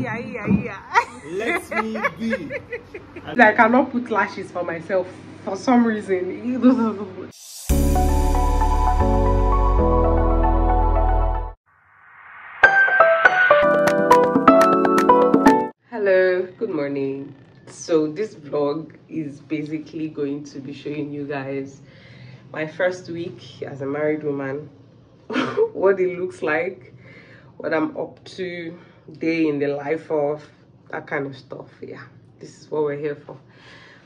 Yeah, yeah, yeah. Let me be. I cannot put lashes for myself for some reason. Hello, good morning. So this vlog is basically going to be showing you guys my first week as a married woman, what it looks like, what I'm up to, day in the life of, that kind of stuff. Yeah, this is what we're here for.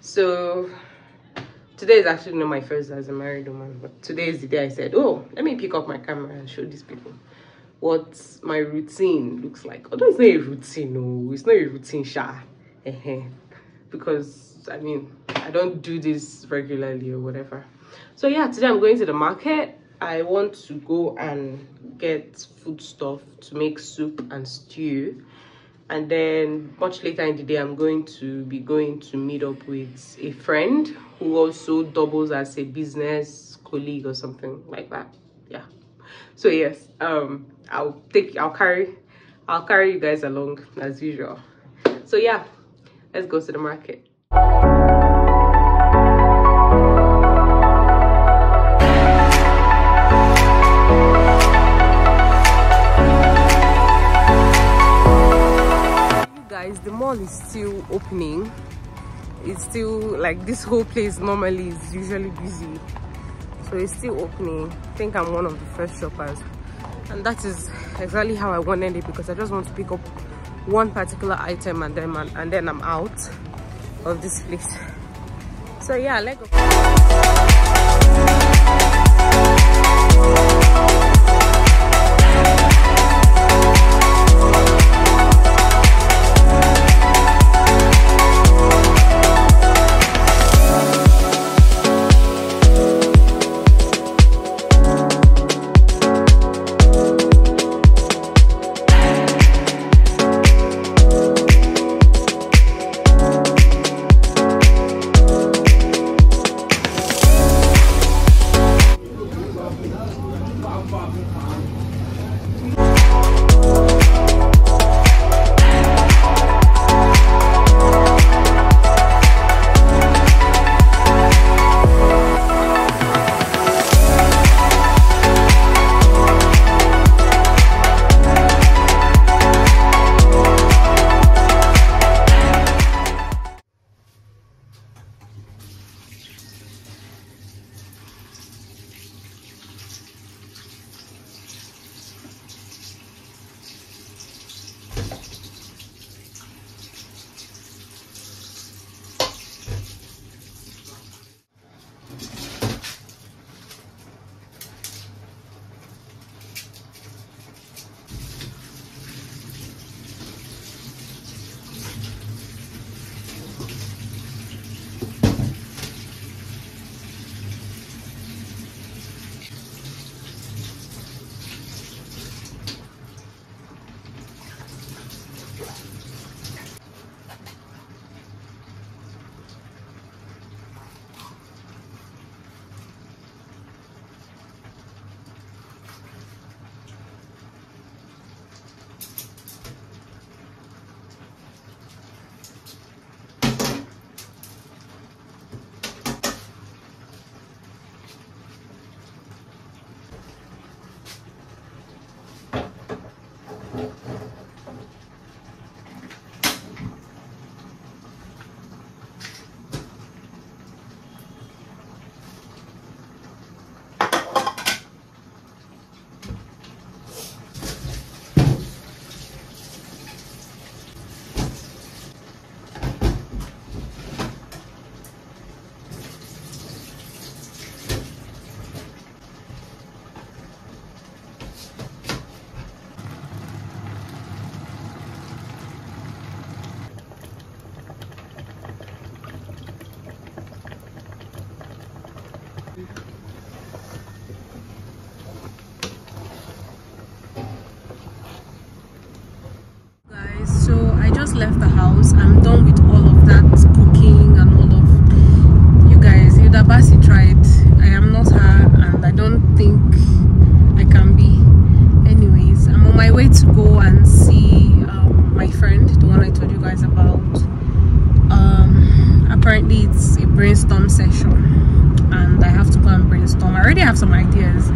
So today is actually not my first as a married woman, but today is the day I said, oh, let me pick up my camera and show these people what my routine looks like. Although it's not a routine, no, it's not a routine, sha. because I mean, I don't do this regularly or whatever. So yeah, today I'm going to the market. I want to go and get food stuff to make soup and stew. And then much later in the day, I'm going to be going to meet up with a friend who also doubles as a business colleague or something like that. Yeah. So yes, um, I'll take, I'll carry, I'll carry you guys along as usual. So yeah, let's go to the market. Guys the mall is still opening. It's still like this whole place normally is usually busy. So it's still opening. I think i'm one of the first shoppers. And that is exactly how i wanted it because i just want to pick up one particular item and then and then i'm out of this place. So yeah let's go Apparently, it's a brainstorm session, and I have to go and brainstorm. I already have some ideas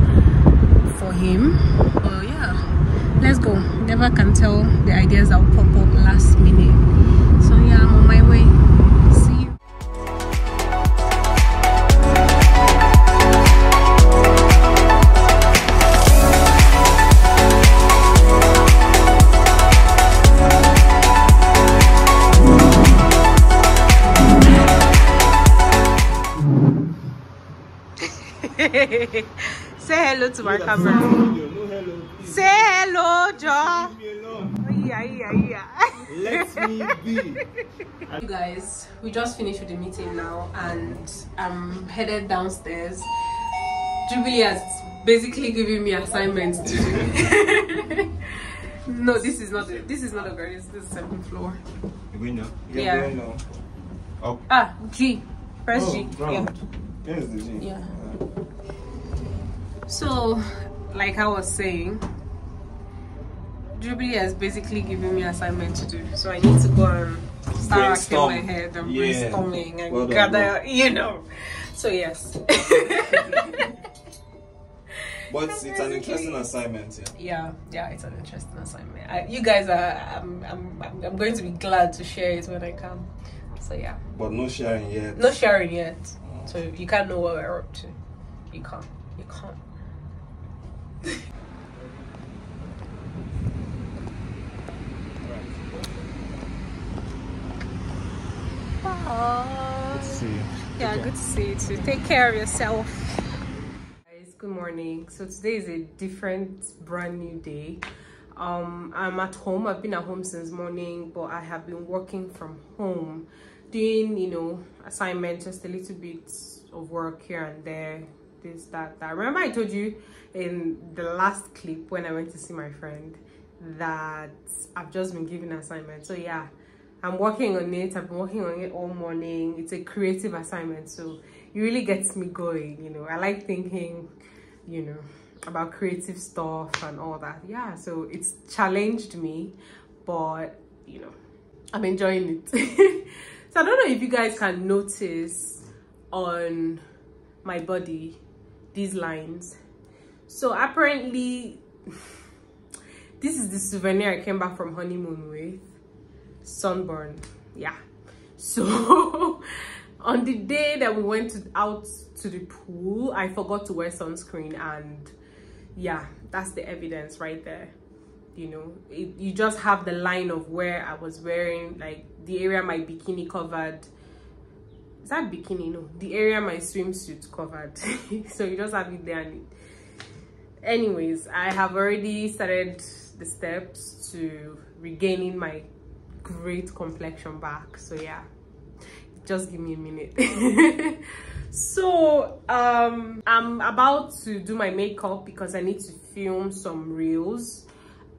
for him, but yeah, let's go. Never can tell the ideas that will pop up last minute. So yeah, I'm on my way. Say hello to my camera. Say hello, Joe. Leave. Yeah, yeah, yeah. Let me be. You guys, we just finished with the meeting now, and I'm headed downstairs. Jubilee has basically given me assignments to do. no, this is not. This is not a girl. This is the second floor. We know. Yeah. going now. Up. Ah, G. Press Oh, G. ground. Here's the G. Yeah. So, like I was saying, Jubilee has basically given me assignment to do. So I need to go and start racking my head and Yeah. brainstorming and Well done, gather, you know. So yes. But it's an interesting assignment, yeah. yeah, yeah, it's an interesting assignment. I, you guys are, I'm, I'm, I'm, I'm going to be glad to share it when I come So yeah, But no sharing yet. no sharing yet. Oh. So you can't know what we're up to. You can't. You can't. Let's see. Yeah, good to see you too. Take care of yourself. Guys, good morning. So today is a different, brand new day. Um, I'm at home. I've been at home since morning, but I have been working from home, doing you know assignments, just a little bit of work here and there, this that that. Remember I told you in the last clip when I went to see my friend that I've just been given assignment. So yeah. I'm working on it. I've been working on it all morning. It's a creative assignment, so it really gets me going. You know, I like thinking, you know, about creative stuff and all that. Yeah, so it's challenged me, but you know, I'm enjoying it. so I don't know if you guys can notice on my body these lines. So apparently, this is the souvenir I came back from honeymoon with. Sunburn. Yeah. So on the day that we went to, out to the pool i forgot to wear sunscreen and yeah that's the evidence right there. You know it, you just have the line of where i was wearing like the area my bikini covered. Is that bikini? No. The area my swimsuit covered. So you just have it there and anyways i have already started the steps to regaining my great complexion back so yeah. Just give me a minute. So um i'm about to do my makeup because i need to film some reels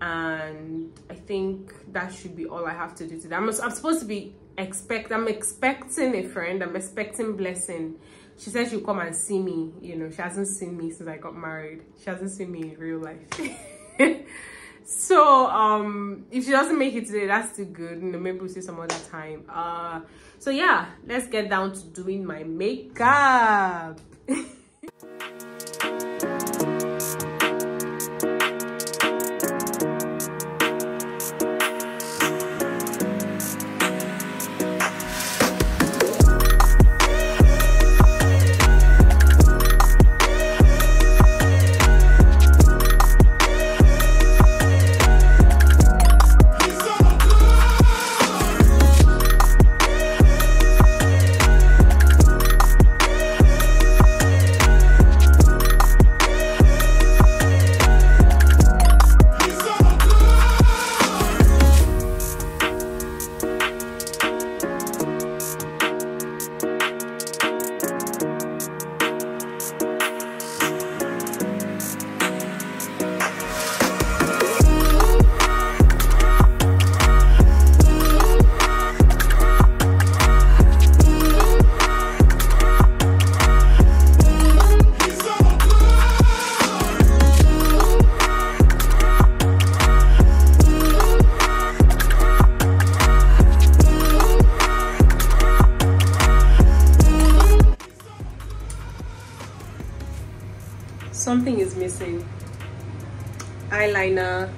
and i think that should be all i have to do today. I'm, I'm supposed to be expect i'm expecting a friend i'm expecting blessing she said she'll come and see me you know she hasn't seen me since i got married. She hasn't seen me in real life. So um if she doesn't make it today that's too good. You know maybe we'll see some other time. Uh so yeah let's get down to doing my makeup something is missing. Eyeliner.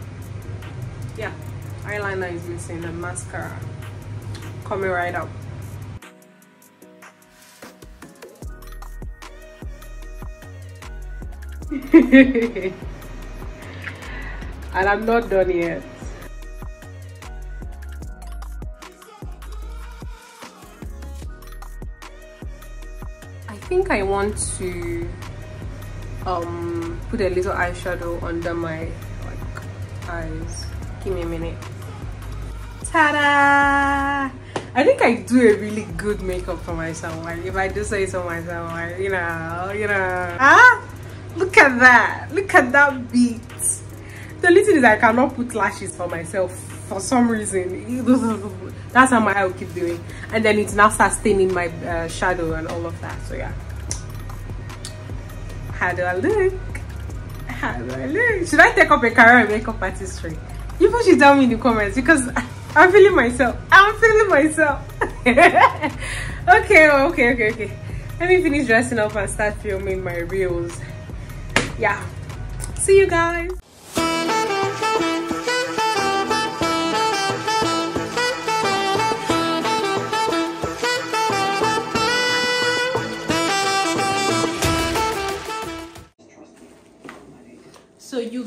Yeah, eyeliner is missing and mascara. Coming right up. and I'm not done yet. I think I want to um put a little eyeshadow under my like eyes. Give me a minute. Ta-da! I think I do a really good makeup for myself. Like if I do say so myself, like you know, you know. Ah! Look at that. Look at that beat. The thing is I cannot put lashes for myself for some reason. That's how my eye will keep doing. And then it's now start staining my uh, shadow and all of that. So yeah. How do I look? How do I look? Should I take up a career in makeup artistry? People should tell me in the comments because I'm feeling myself. I'm feeling myself. okay, oh, okay, okay, okay. Let me finish dressing up and start filming my reels yeah see you guys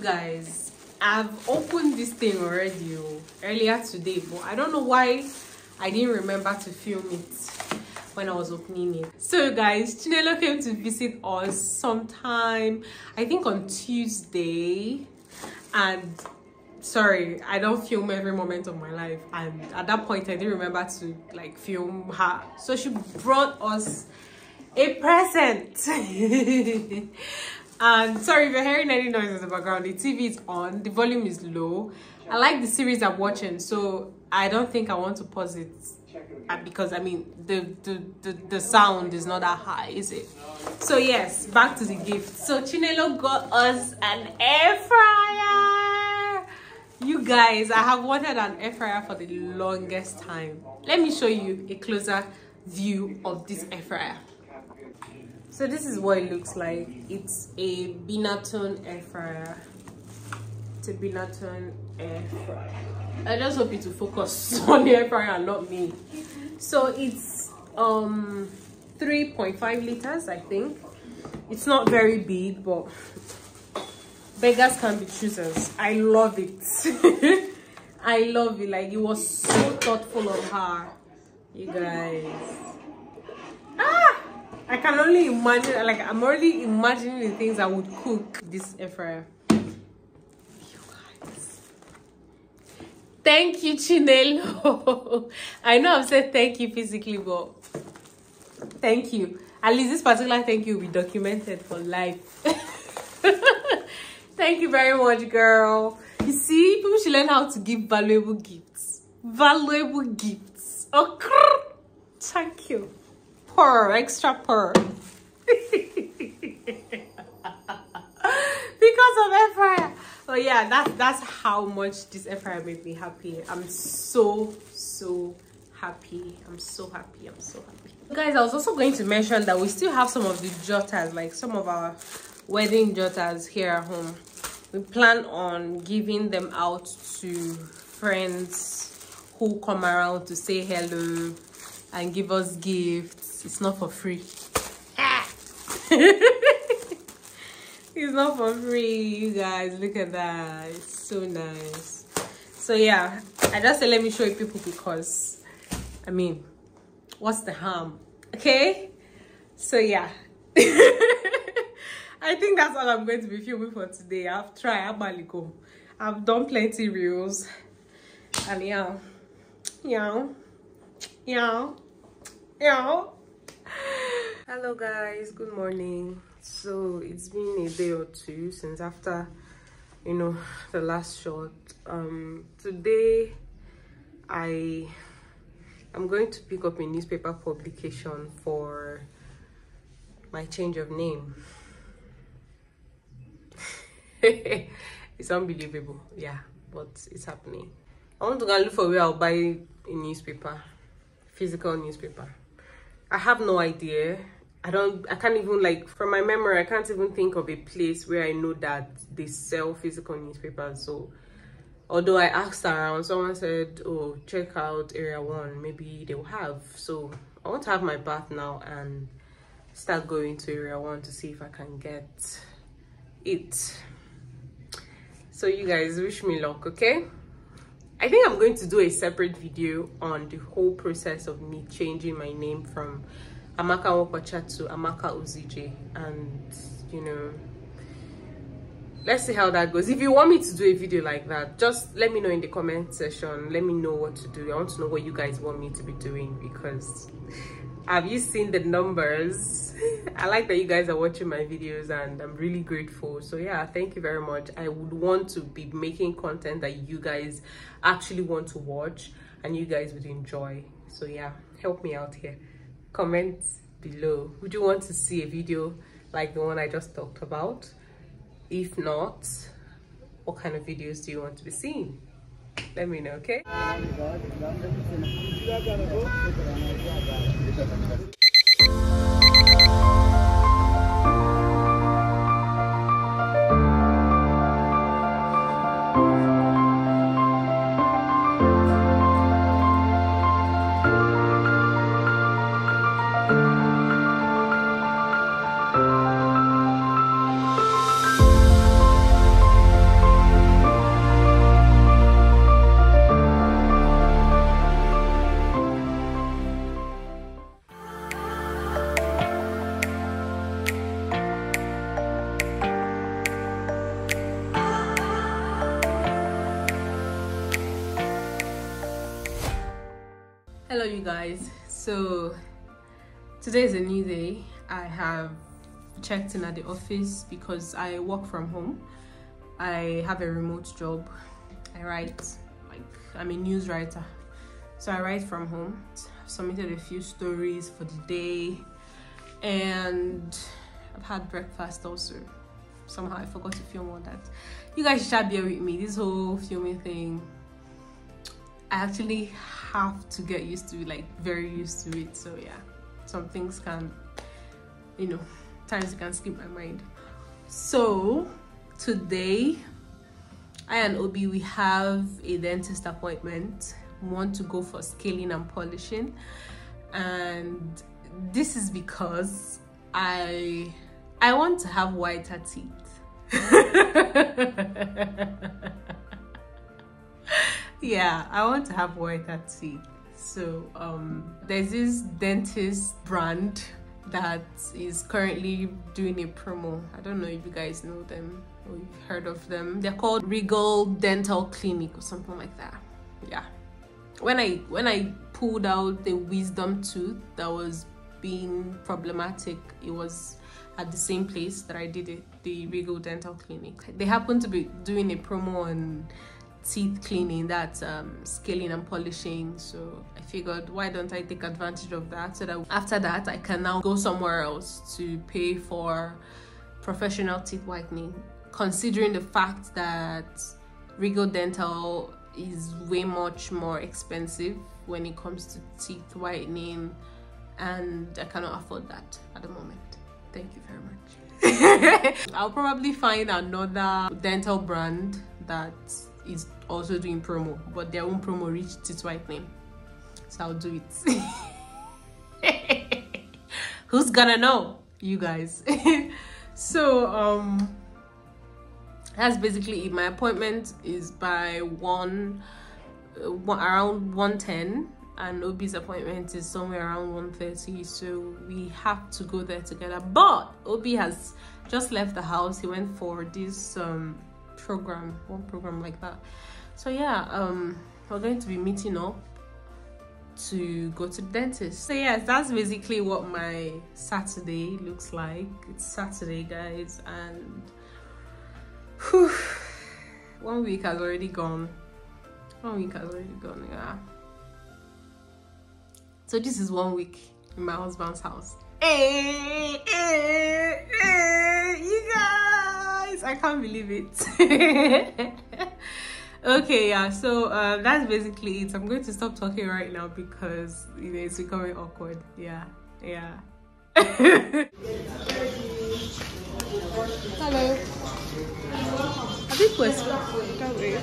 guys i've opened this thing already oh, earlier today but i don't know why i didn't remember to film it when I was opening it. So guys, Chinelo came to visit us sometime, I think on Tuesday. And sorry, I don't film every moment of my life. And at that point, I didn't remember to like film her. So she brought us a present. and sorry if you're hearing any noise in the background, the TV is on, the volume is low. I like the series I'm watching, so I don't think I want to pause it uh, because I mean the, the the the sound is not that high, is it? So yes, back to the gift. So Chinelo got us an air fryer. You guys, I have wanted an air fryer for the longest time. Let me show you a closer view of this air fryer. So this is what it looks like. It's a Binatone air fryer. It's a Binatone air fryer. I just hope it to focus on the air fryer and not me. So it's um 3.5 liters i think. It's not very big but beggars can be choosers. I love it. I love it. Like it was so thoughtful of her. You guys. Ah i can only imagine like i'm already imagining the things i would cook this air fryer Thank you, Chinelo. I know I've said thank you physically, but thank you. At least this particular thank you will be documented for life. thank you very much, girl. You see, people should learn how to give valuable gifts. Valuable gifts. Oh, thank you. Purr, extra purr. because of air fryer. Oh yeah that's that's how much this air fryer made me happy. I'm so so happy. I'm so happy. I'm so happy. Guys i was also going to mention that we still have some of the jotters like some of our wedding jotters here at home. We plan on giving them out to friends who come around to say hello and give us gifts it's not for free. Ah! It's not for free you guys. Look at that. It's so nice. So yeah. I just said let me show you people because i mean what's the harm? Okay? So yeah. I think that's all i'm going to be filming for today. I've tried Amaliko. i've done plenty reels. And yeah. Yeah. Yeah. Yeah hello guys. Good morning. So it's been a day or two since after you know the last shot. Um today i i'm going to pick up a newspaper publication for my change of name. It's unbelievable. Yeah but it's happening. I want to go and look for where i'll buy a newspaper physical newspaper. I have no idea I don't, I can't even like, from my memory, I can't even think of a place where I know that they sell physical newspapers. So, although I asked around, someone said, oh, check out area one, maybe they'll have. So, I want to have my bath now and start going to area one to see if I can get it. So, you guys wish me luck, okay? I think I'm going to do a separate video on the whole process of me changing my name from Amaka Nwaokocha to Amaka Uzoije and you know let's see how that goes. If you want me to do a video like that just let me know in the comment section. Let me know what to do. I want to know what you guys want me to be doing because have you seen the numbers? I like that you guys are watching my videos and i'm really grateful. So yeah thank you very much. I would want to be making content that you guys actually want to watch and you guys would enjoy. So yeah help me out here comment below. Would you want to see a video like the one i just talked about? If not what kind of videos do you want to be seeing? Let me know okay hello you guys. So today is a new day. I have checked in at the office because i work from home. I have a remote job. I write like i'm a news writer. So i write from home. I've submitted a few stories for the day and i've had breakfast also. Somehow i forgot to film all that you guys should bear with me this whole filming thing. I actually have to get used to like very used to it. So yeah, some things can, you know, times it can skip my mind. So today, I and Obi we have a dentist appointment. We want to go for scaling and polishing, and this is because I I want to have whiter teeth. yeah i want to have whiter teeth so um there's this dentist brand that is currently doing a promo. I don't know if you guys know them or you've heard of them. They're called regal dental clinic or something like that. Yeah. When i when i pulled out the wisdom tooth that was being problematic it was at the same place that i did it the regal dental clinic. They happened to be doing a promo on teeth cleaning that's um, scaling and polishing. So i figured why don't i take advantage of that so that after that i can now go somewhere else to pay for professional teeth whitening considering the fact that regal dental is way much more expensive when it comes to teeth whitening and i cannot afford that at the moment. Thank you very much. I'll probably find another dental brand that is also doing promo, but their own promo reached its whitening. So I'll do it. Who's gonna know? You guys. so um that's basically it. My appointment is by one, uh, one around 110 and Obi's appointment is somewhere around 1.30 so we have to go there together but Obi has just left the house he went for this um program one program like that so yeah um we're going to be meeting up to go to the dentist. So yes that's basically what my saturday looks like. It's saturday guys and whew, one week has already gone. One week has already gone yeah. So this is one week in my husband's house. Hey, hey, hey, you guys! I can't believe it okay yeah so uh, that's basically it i'm going to stop talking right now because you know it's becoming awkward yeah yeah Hello. A big question. Don't wait.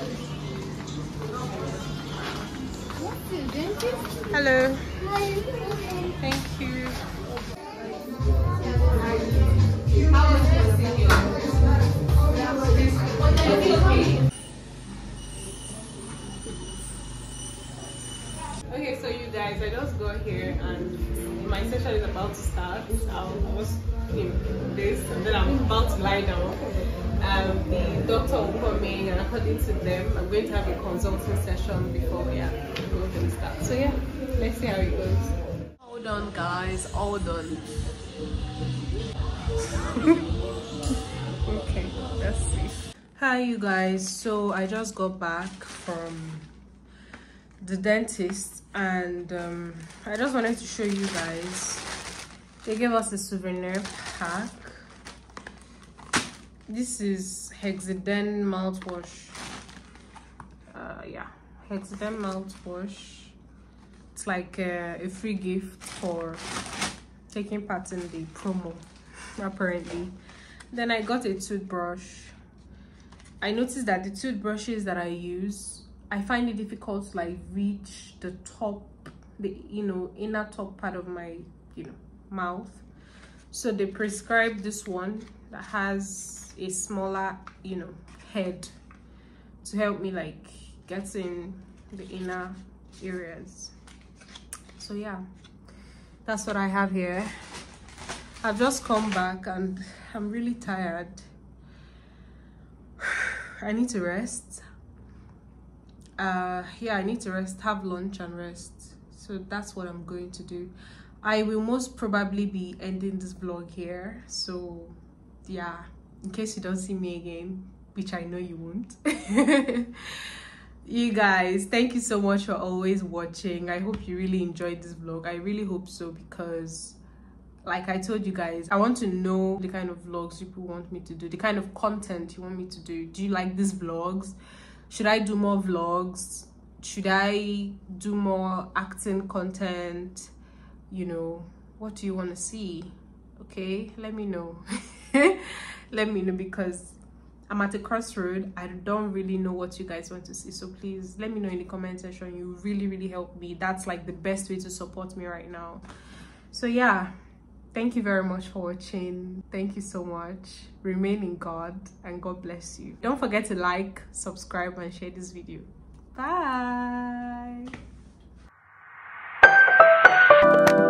Hello. Thank you. About to start. I was in this and then I'm about to lie down. Um, the doctor will come in and according to them, I'm going to have a consulting session before yeah, we're going to start. So yeah, let's see how it goes. Hold on guys, hold on. okay, let's see. Hi you guys, so I just got back from the dentist and um, I just wanted to show you guys they gave us a souvenir pack. This is Hexaden mouthwash uh, yeah Hexaden mouthwash it's like a, a free gift for taking part in the promo apparently. Then I got a toothbrush. I noticed that the toothbrushes that I use I find it difficult to like reach the top, the you know inner top part of my you know mouth. So they prescribed this one that has a smaller you know head to help me like get in the inner areas. So yeah, that's what I have here. I've just come back and I'm really tired. I need to rest uh yeah i need to rest have lunch and rest so that's what i'm going to do i will most probably be ending this vlog here. So yeah in case you don't see me again which i know you won't. You guys thank you so much for always watching. I hope you really enjoyed this vlog. I really hope so because like i told you guys i want to know the kind of vlogs people want me to do the kind of content you want me to do. Do you like these vlogs? Should i do more vlogs? Should i do more acting content you know what do you want to see? Okay let me know. Let me know because i'm at a crossroad. I don't really know what you guys want to see. So please let me know in the comment section. You really really help me. That's like the best way to support me right now. So yeah. Thank you very much for watching. Thank you so much. Remain in god and god bless you. Don't forget to like subscribe and share this video. Bye Thank you.